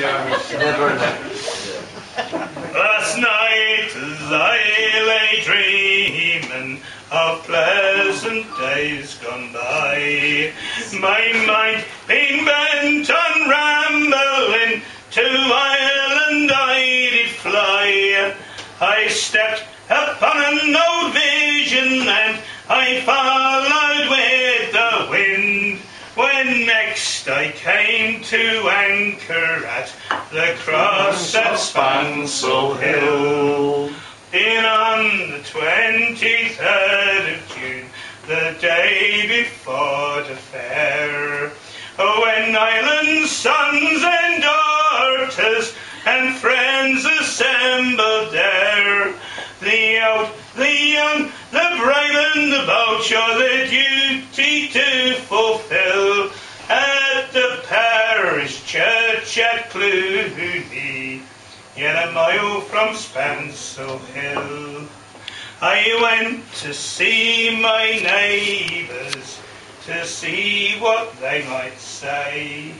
Last night as I lay dreaming of pleasant days gone by, my mind being bent on rambling to Ireland I did fly. I stepped upon an old vision and I followed with the wind. When next I came to anchor at the cross at Spancil Hill, in on the 23rd of June, the day before the fair, oh, when island sons and daughters and friends assembled there, the old, the young, the brave and the show their duty to fulfill at the parish at Clooney, yet a mile from Spancil Hill. I went to see my neighbours, to see what they might say.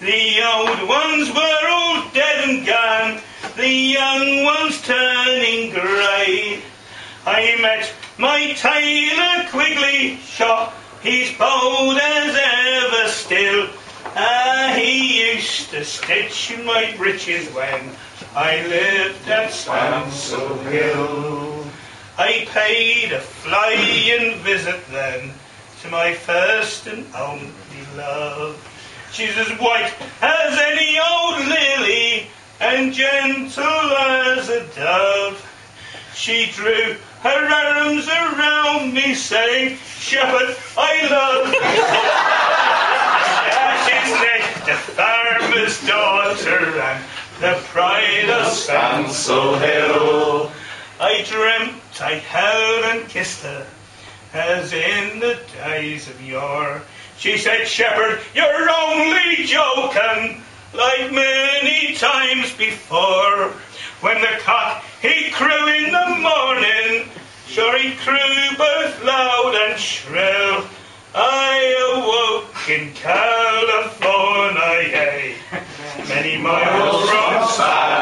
The old ones were all dead and gone, the young ones turning grey. I met my tailor Quigley shop, he's bold as ever still. To stitch in my breeches when I lived at Spancil Hill. I paid a flying visit then to my first and only love. She's as white as any old lily and gentle as a dove. She drew her arms around me, saying, Shepherd, I love She's the pride of Spancil Hill. I dreamt I held and kissed her, as in the days of yore. She said, Shepherd, you're only joking, like many times before. When the cock, he crew in the morning, sure he crew both loud and shrill. I awoke in California, many miles from Hill.